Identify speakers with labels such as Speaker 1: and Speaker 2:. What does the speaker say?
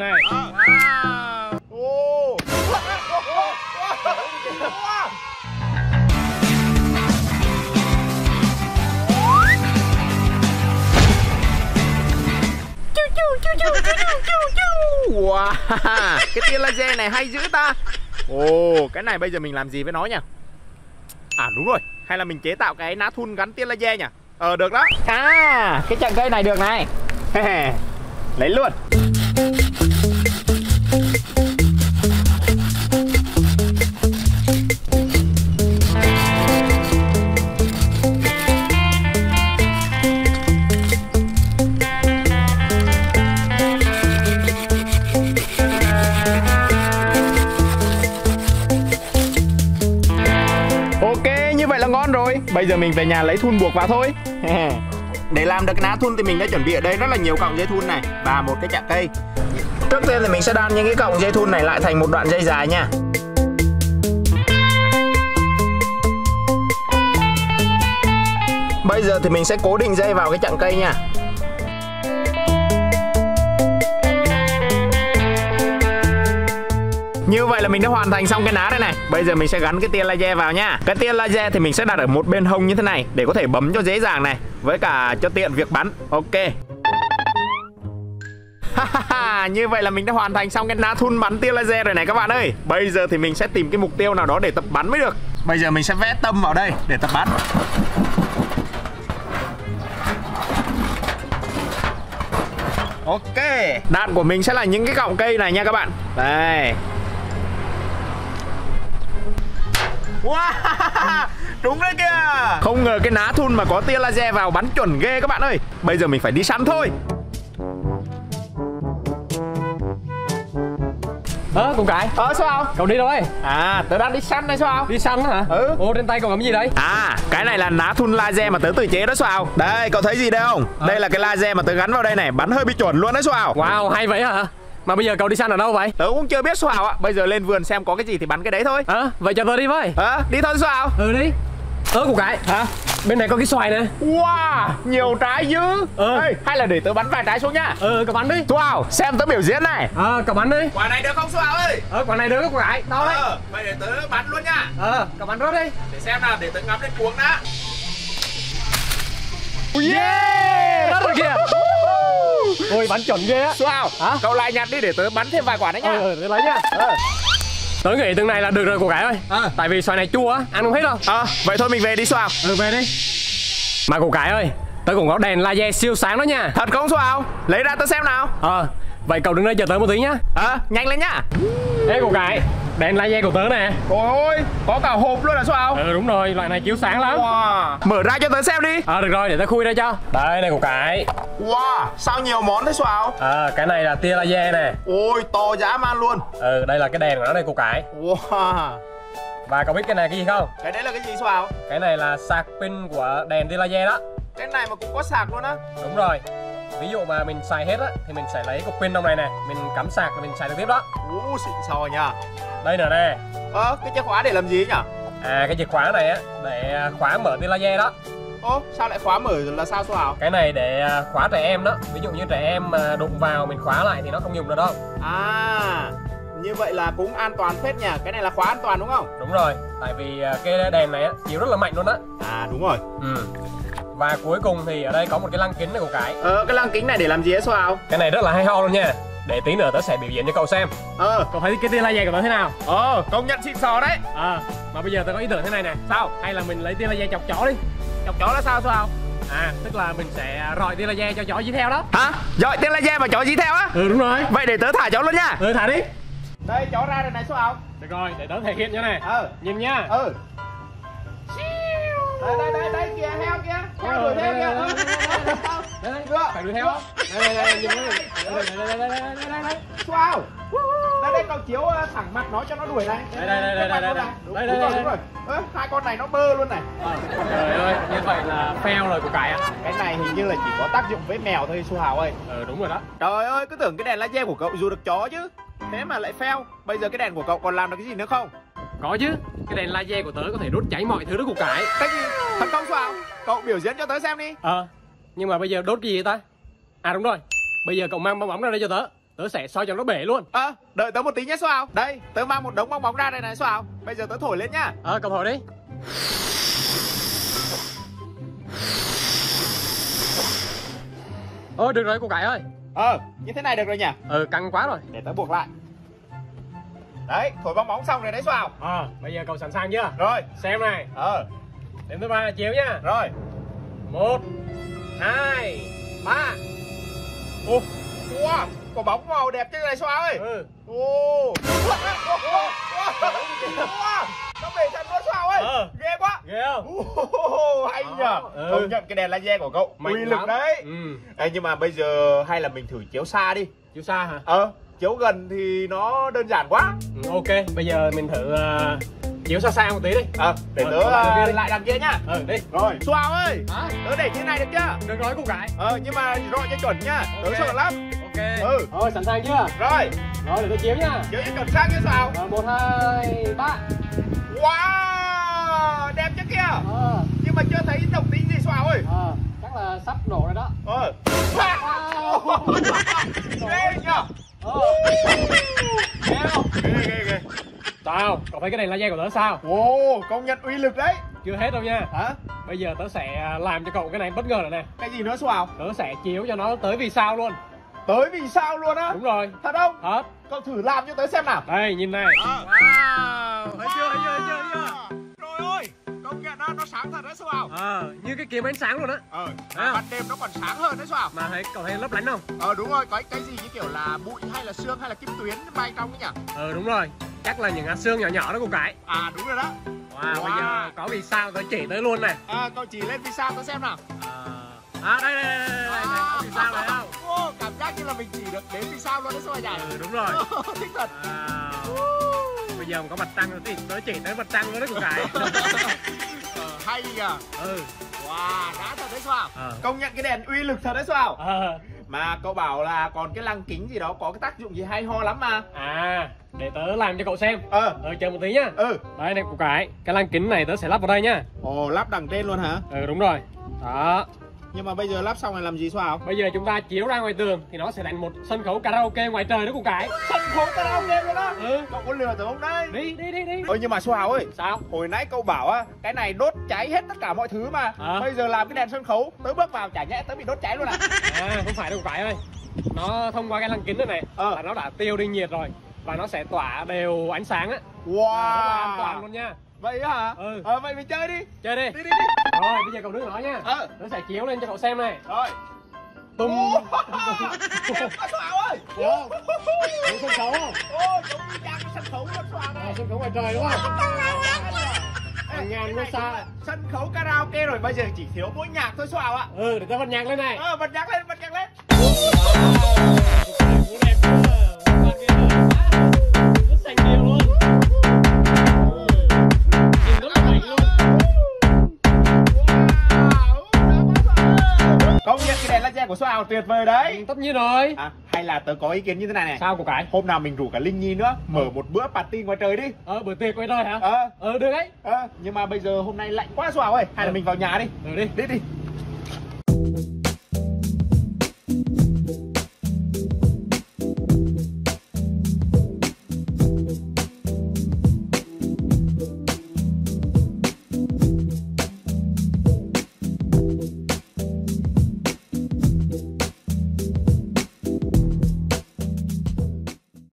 Speaker 1: này.
Speaker 2: Ồ. Wow, cái tia laser này hay dữ ta. Ồ, cái này bây giờ mình làm gì với nó nhỉ? À đúng rồi, hay là mình chế tạo cái ná thun gắn tia laser nhỉ? Ờ, được đó.
Speaker 1: À cái chặng cây này được này.
Speaker 2: Lấy luôn ngon rồi. Bây giờ mình về nhà lấy thun buộc vào thôi. Để làm được cái ná thun thì mình đã chuẩn bị ở đây rất là nhiều cọng dây thun này Và một cái chạc cây. Trước tiên thì mình sẽ đan những cái cọng dây thun này lại thành một đoạn dây dài nha. Bây giờ thì mình sẽ cố định dây vào cái chặng cây nha Như vậy là mình đã hoàn thành xong cái ná đây này. Bây giờ mình sẽ gắn cái tia laser vào nha. Cái tia laser thì mình sẽ đặt ở một bên hông như thế này Để có thể bấm cho dễ dàng này. Với cả cho tiện việc bắn. Ok. Như vậy là mình đã hoàn thành xong cái ná thun bắn tia laser rồi này các bạn ơi. Bây giờ thì mình sẽ tìm cái mục tiêu nào đó để tập bắn mới được. Bây giờ mình sẽ vẽ tâm vào đây để tập bắn. Ok. Đạn của mình sẽ là những cái cọng cây này nha các bạn. Đây Wow Đúng đấy kìa. Không ngờ cái ná thun mà có tia laser vào bắn chuẩn ghê các bạn ơi. Bây giờ mình phải đi săn thôi.
Speaker 1: Ơ củ cải
Speaker 2: Ờ sao?
Speaker 1: Cậu đi đâu ấy
Speaker 2: À tớ đang đi săn đây sao?
Speaker 1: Đi săn hả?
Speaker 2: Ừ.
Speaker 1: Ồ trên tay cậu cầm cái gì đấy?
Speaker 2: À cái này là ná thun laser mà tớ tự chế đó sao? Đây cậu thấy gì đây không? Đây là cái laser mà tớ gắn vào đây này Bắn hơi bị chuẩn luôn đấy sao?
Speaker 1: Wow hay vậy hả Mà bây giờ cậu đi săn ở đâu vậy?
Speaker 2: Tớ cũng chưa biết sao ạ. Bây giờ lên vườn xem có cái gì thì bắn cái đấy thôi.
Speaker 1: Ờ vậy cho tôi đi với.
Speaker 2: Ờ đi thôi sao
Speaker 1: Ừ đi. Ơ củ cải.
Speaker 2: Hả?
Speaker 1: Bên này có cái xoài này
Speaker 2: Wow nhiều trái dữ.
Speaker 1: Ờ.
Speaker 2: Ê, Hay là để tớ bắn vài trái xuống nhá.
Speaker 1: Ừ cậu bắn đi.
Speaker 2: Wow xem tớ biểu diễn này.
Speaker 1: Ờ cậu bắn đi.
Speaker 2: Quả này được không Xoào ơi?
Speaker 1: Ờ quả này được củ cải. Đâu đấy
Speaker 2: Ờ Vậy để tớ bắn luôn nha
Speaker 1: Ờ cậu bắn rớt đi.
Speaker 2: Để xem nào để tớ ngắm lên cuống đã.
Speaker 1: Yeah Rớt rồi kìa Ôi bắn chuẩn ghê á.
Speaker 2: Xoào
Speaker 1: Hả?
Speaker 2: Cậu lại nhặt đi để tớ bắn thêm vài quả nữa nhá
Speaker 1: Ờ để lấy nha.
Speaker 2: Ờ.
Speaker 1: Tớ nghĩ từng này là được rồi củ cải ơi.
Speaker 2: Ờ.
Speaker 1: Tại vì xoài này chua á Ăn không hết đâu.
Speaker 2: Ờ vậy thôi mình về đi Xoào
Speaker 1: Ừ về đi. Mà củ cải ơi Tớ cũng có đèn laser siêu sáng đó nha.
Speaker 2: Thật không Xoào Lấy ra tớ xem nào.
Speaker 1: Ờ Vậy cậu đứng đây chờ tớ một tí nhá.
Speaker 2: Ờ nhanh lên nhá.
Speaker 1: Ê củ cải Đèn laser của tớ nè.
Speaker 2: Trời ơi Có cả hộp luôn là Xoào
Speaker 1: Ừ đúng rồi Loại này chiếu sáng lắm.
Speaker 2: Wow. Mở ra cho tớ xem đi.
Speaker 1: Ờ được rồi để tớ khui ra cho. Đây này củ cải
Speaker 2: Wow Sao nhiều món thế Xoào
Speaker 1: Ờ cái này là tia laser nè.
Speaker 2: Ôi to dã man luôn.
Speaker 1: Ừ đây là cái đèn của nó đây củ cải
Speaker 2: Wow.
Speaker 1: Và cậu biết cái này cái gì không?
Speaker 2: Cái đấy là cái gì Xoào
Speaker 1: Cái này là sạc pin của đèn tia laser đó.
Speaker 2: Cái này mà cũng có sạc luôn á.
Speaker 1: Đúng rồi Ví dụ mà mình xài hết á Thì mình sẽ lấy cục pin trong này nè. Mình cắm sạc rồi mình xài trực tiếp đó.
Speaker 2: Ú xịn sò nha.
Speaker 1: Đây nữa nè.
Speaker 2: Ơ cái chìa khóa để làm gì nhỉ?
Speaker 1: À cái chìa khóa này á Để khóa mở tia laser đó.
Speaker 2: Ô sao lại khóa mở là sao Xoào
Speaker 1: Cái này để à, khóa trẻ em đó. Ví dụ như trẻ em mà đụng vào mình khóa lại thì nó không dùng được đâu.
Speaker 2: À Như vậy là cũng an toàn phết nhỉ. Cái này là khóa an toàn đúng không?
Speaker 1: Đúng rồi. Tại vì à, cái đèn này á chiếu rất là mạnh luôn á.
Speaker 2: À đúng rồi.
Speaker 1: Ừ Và cuối cùng thì ở đây có một cái lăng kính này của cái
Speaker 2: Ờ cái lăng kính này để làm gì ấy Xoào
Speaker 1: Cái này rất là hay ho luôn nha. Để tí nữa tớ sẽ biểu diễn cho cậu xem.
Speaker 2: Ờ.
Speaker 1: Cậu thấy cái tia laser của tớ thế nào?
Speaker 2: Ờ công nhận xịn sò đấy.
Speaker 1: À mà bây giờ tớ có ý tưởng thế này nè.
Speaker 2: Sao?
Speaker 1: Hay là mình lấy tia laser chọc chó đi.
Speaker 2: Chọc chó là sao Xoào
Speaker 1: À tức là mình sẽ rọi tia laser cho chó dí theo đó.
Speaker 2: Hả? Rồi tên laser mà chó dí theo á?
Speaker 1: Ừ đúng rồi.
Speaker 2: Vậy để tớ thả chó luôn nha.
Speaker 1: Ừ thả đi.
Speaker 2: Đây chó ra đây này Xoào
Speaker 1: Được rồi để tớ thể hiện cho này.
Speaker 2: Ờ.
Speaker 1: Nhìn nha.
Speaker 2: Ừ. Đây đây đây đây kìa Heo đuổi theo kìa.
Speaker 1: Đây đây. Phải đuổi theo. Đây đây đây đây Đây đây đây đây đây đây đây đây.
Speaker 2: Wow. Đây đây cậu chiếu ờ, thẳng mặt nó cho nó đuổi này.
Speaker 1: Đây, đây, đây, đây, đây, đây, đây, đây.
Speaker 2: rồi Ơ, Hai con này nó bơ luôn này.
Speaker 1: Ờ, Trời ơi như vậy là fail rồi của cải ạ.
Speaker 2: Cái này hình như là chỉ có tác dụng với mèo thôi Su Hào ơi.
Speaker 1: Ừ đúng rồi đó.
Speaker 2: Trời ơi cứ tưởng cái đèn laser của cậu dù được chó chứ. Thế mà lại fail. Bây giờ cái đèn của cậu còn làm được cái gì nữa không?
Speaker 1: Có chứ. Cái đèn laser của tớ có thể đốt cháy mọi thứ đó của cải.
Speaker 2: Cái gì Thật không Su Hào Cậu biểu diễn cho tớ xem đi.
Speaker 1: Ờ. Nhưng mà bây giờ đốt cái gì ta? À đúng rồi. Bây giờ cậu mang bong bóng ra đây cho tớ. Tớ sẽ soi cho nó bể luôn.
Speaker 2: Ờ, đợi tớ một tí nhé Xoào Đây, tớ mang một đống bong bóng ra đây này Xoào Bây giờ tớ thổi lên nhá.
Speaker 1: Ờ, cầm thổi đi. Ôi, được rồi cô cải ơi.
Speaker 2: Ờ, như thế này được rồi nhỉ?
Speaker 1: Ừ, căng quá rồi.
Speaker 2: Để tớ buộc lại. Đấy, thổi bong bóng xong rồi đấy Xoào
Speaker 1: Ờ, bây giờ cậu sẵn sàng chưa?
Speaker 2: Rồi,
Speaker 1: Xem này,
Speaker 2: ờ,
Speaker 1: đếm tới ba chiếu nhá
Speaker 2: rồi.
Speaker 1: Một hai ba.
Speaker 2: Ồ, wow, quả bóng màu đẹp chứ này Xoào ơi
Speaker 1: ừ.
Speaker 2: Wow, Nó bể thật luôn Xoào ơi
Speaker 1: Ờ.
Speaker 2: Ghê quá.
Speaker 1: Ghê không?
Speaker 2: Ồ, hay nhờ.
Speaker 1: Ừ.
Speaker 2: Công nhận cái đèn laser của cậu
Speaker 1: Mạnh
Speaker 2: Uy lực
Speaker 1: lắm.
Speaker 2: đấy.
Speaker 1: Ừ.
Speaker 2: Ê, nhưng mà bây giờ hay là mình thử chiếu xa đi.
Speaker 1: Chiếu xa hả?
Speaker 2: Ờ, chiếu gần thì nó đơn giản quá.
Speaker 1: Ừ, ok. Bây giờ mình thử ờ, chiếu xa xa một tí đi.
Speaker 2: Ờ, để
Speaker 1: Ờ,
Speaker 2: tớ
Speaker 1: lại đằng kia
Speaker 2: ờ,
Speaker 1: đi.
Speaker 2: lại đằng kia nhá.
Speaker 1: Ừ đi.
Speaker 2: Rồi, Xoào ơi!
Speaker 1: Hả?
Speaker 2: Tớ để thế này được chưa?
Speaker 1: được rồi cô cải
Speaker 2: Ờ, nhưng mà rọi cho chuẩn nhá. Tớ
Speaker 1: Ok.
Speaker 2: sợ lắm.
Speaker 1: Ok.
Speaker 2: Ừ.
Speaker 1: rồi sẵn sàng chưa?
Speaker 2: Rồi,
Speaker 1: rồi để tôi chiếu nhá.
Speaker 2: Chiếu cho chuẩn xác như Xoào
Speaker 1: Rồi, một hai ba.
Speaker 2: Wow, đẹp chứ kìa.
Speaker 1: Ờ.
Speaker 2: Nhưng mà chưa thấy đồng tính gì Xoào ơi.
Speaker 1: Ờ chắc là sắp nổ rồi đó.
Speaker 2: Ờ. Ghê nhờ.
Speaker 1: Ờ. Ghê sao? Cậu thấy cái này laser của tớ sao?
Speaker 2: Ồ, công nhận uy lực đấy.
Speaker 1: Chưa hết đâu nha.
Speaker 2: Hả?
Speaker 1: bây giờ tớ sẽ làm cho cậu cái này bất ngờ rồi nè.
Speaker 2: Cái gì nữa Xoào?
Speaker 1: tớ sẽ chiếu cho nó tới vì sao luôn.
Speaker 2: Tới vì sao luôn á?
Speaker 1: đúng rồi.
Speaker 2: Thật không?
Speaker 1: hết.
Speaker 2: Cậu thử làm cho tớ xem nào.
Speaker 1: Đây nhìn này.
Speaker 2: Wow
Speaker 1: Thấy chưa, thấy chưa, thấy chưa, thấy chưa?
Speaker 2: Trời ơi Công nhận nó, nó sáng thật đấy Xoào
Speaker 1: ờ như cái kiếm ánh sáng luôn á.
Speaker 2: Ờ,
Speaker 1: không?
Speaker 2: ban đêm nó còn sáng hơn đấy Xoào
Speaker 1: mà thấy cậu thấy lấp lánh không?
Speaker 2: Ờ đúng rồi, có cái gì như kiểu là bụi hay là xương hay là kim tuyến bay trong ấy nhỉ?
Speaker 1: ờ đúng rồi chắc là những hạt xương nhỏ nhỏ đó cô cái
Speaker 2: À đúng rồi đó.
Speaker 1: Wow, bây giờ
Speaker 2: Wow.
Speaker 1: có vì sao tớ chỉ tới luôn này.
Speaker 2: À cậu chỉ lên vì sao tớ xem nào.
Speaker 1: À đây đây đây đây, đây, đây. có vì sao này không?
Speaker 2: Ô, cảm giác như là mình chỉ được đến vì sao luôn đấy sao nhỉ?
Speaker 1: ừ đúng rồi.
Speaker 2: Thích thật.
Speaker 1: Wow. bây giờ mà có mặt trăng rồi thì tớ chỉ tới mặt trăng luôn đấy cô cái
Speaker 2: ờ, Hay nhỉ
Speaker 1: ừ.
Speaker 2: Wow, đã thật đấy sao
Speaker 1: ờ.
Speaker 2: Công nhận cái đèn uy lực thật đấy sao
Speaker 1: ờ.
Speaker 2: Mà cậu bảo là còn cái lăng kính gì đó có cái tác dụng gì hay ho lắm mà.
Speaker 1: À để tớ làm cho cậu xem.
Speaker 2: Ờ,
Speaker 1: ờ chờ một tí nhá.
Speaker 2: Ừ.
Speaker 1: Đây này cô cái cái lăng kính này tớ sẽ lắp vào đây nhá.
Speaker 2: Ồ, lắp đằng trên luôn hả?
Speaker 1: ừ đúng rồi. Đó.
Speaker 2: Nhưng mà bây giờ lắp xong này làm gì sao?
Speaker 1: bây giờ chúng ta chiếu ra ngoài tường thì nó sẽ thành một sân khấu karaoke ngoài trời đó cô cái
Speaker 2: Sân khấu karaoke luôn á.
Speaker 1: Ừ.
Speaker 2: Cậu có lừa tớ không đấy?
Speaker 1: đi đi đi đi.
Speaker 2: Ôi nhưng mà Xoào ơi.
Speaker 1: Sao?
Speaker 2: Hồi nãy cậu bảo á Cái này đốt cháy hết tất cả mọi thứ mà.
Speaker 1: À.
Speaker 2: Bây giờ làm cái đèn sân khấu Tớ bước vào chả nhẽ tớ bị đốt cháy luôn à?
Speaker 1: À không phải đâu cô cái ơi. Nó thông qua cái lăng kính này này
Speaker 2: Ờ.
Speaker 1: là nó đã tiêu đi nhiệt rồi và nó sẽ tỏa đều ánh sáng á. Rất là an toàn
Speaker 2: Wow
Speaker 1: luôn nha.
Speaker 2: Vậy hả?
Speaker 1: Ừ.
Speaker 2: Ờ vậy mình chơi đi.
Speaker 1: Chơi đi.
Speaker 2: Đi đi đi.
Speaker 1: Rồi bây giờ cậu đứng nói nha.
Speaker 2: Ờ.
Speaker 1: Nó sẽ chiếu lên cho cậu xem này.
Speaker 2: Rồi.
Speaker 1: Tung.
Speaker 2: Ơi
Speaker 1: sân khấu không?
Speaker 2: Cái sân khấu luôn Xoào
Speaker 1: à,
Speaker 2: này
Speaker 1: sân khấu ngoài trời đúng không? Hàng ngàn ngôi sao
Speaker 2: Sân khấu karaoke rồi bây giờ chỉ thiếu mỗi nhạc thôi Xoào ạ.
Speaker 1: Ừ để tao bật nhạc lên này.
Speaker 2: Ờ bật nhạc lên bật nhạc lên.
Speaker 1: Wow, đẹp
Speaker 2: tuyệt vời đấy.
Speaker 1: Tất nhiên rồi.
Speaker 2: À, Hay là tớ có ý kiến như thế này này.
Speaker 1: Sao của cái
Speaker 2: Hôm nào mình rủ cả Linh Nhi nữa Mở một bữa party ngoài trời đi.
Speaker 1: Ờ bữa tiệc quay rồi hả?
Speaker 2: Ờ.
Speaker 1: Ờ được đấy
Speaker 2: ờ Nhưng mà bây giờ hôm nay lạnh quá Xoào ơi Hay là
Speaker 1: Ừ.
Speaker 2: mình vào nhà đi.
Speaker 1: Ừ đi.
Speaker 2: Đi đi